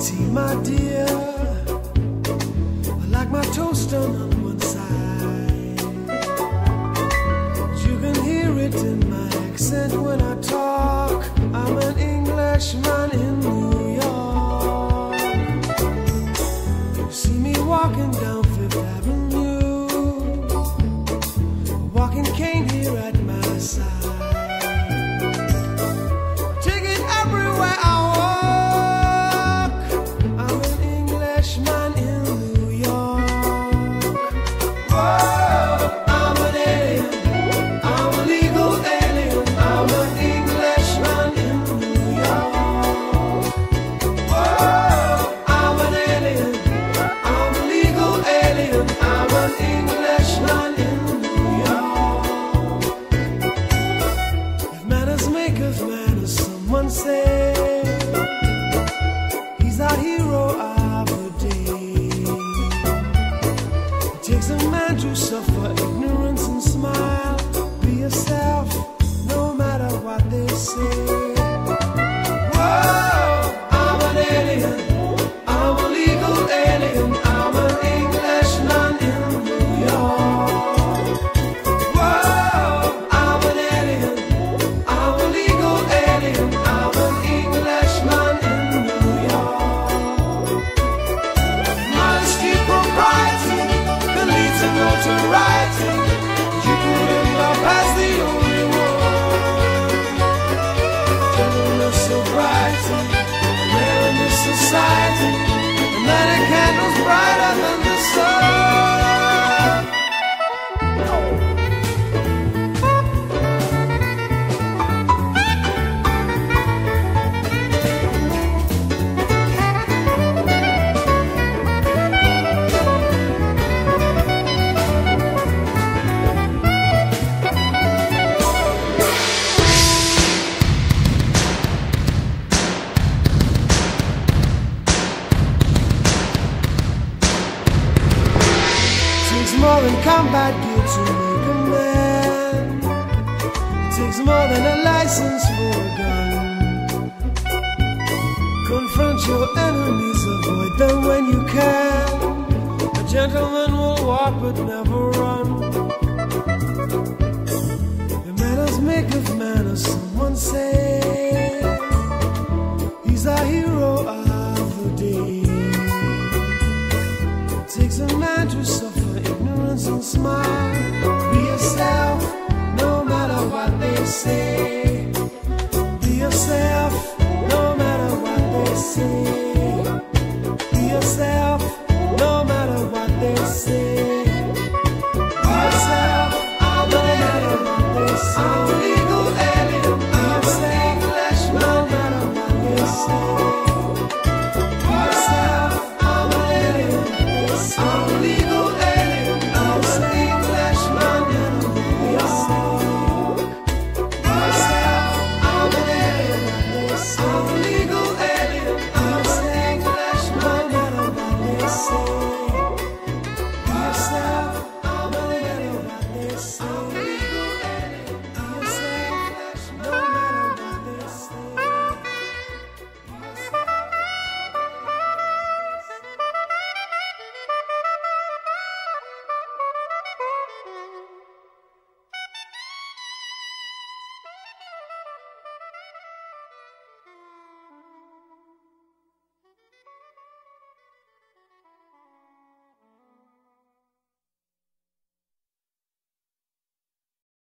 Tea, my dear, I like my toast done on one side. You can hear it in my accent when I talk. I'm an Englishman in New ser. Let it go. more than combat gear to make a man. It takes more than a license for a gun. Confront your enemies, avoid them when you can. A gentleman will walk but never run. The manners make of manners, someone says. smile. Be yourself, no matter what they say. Be yourself, no matter what they say. Be yourself.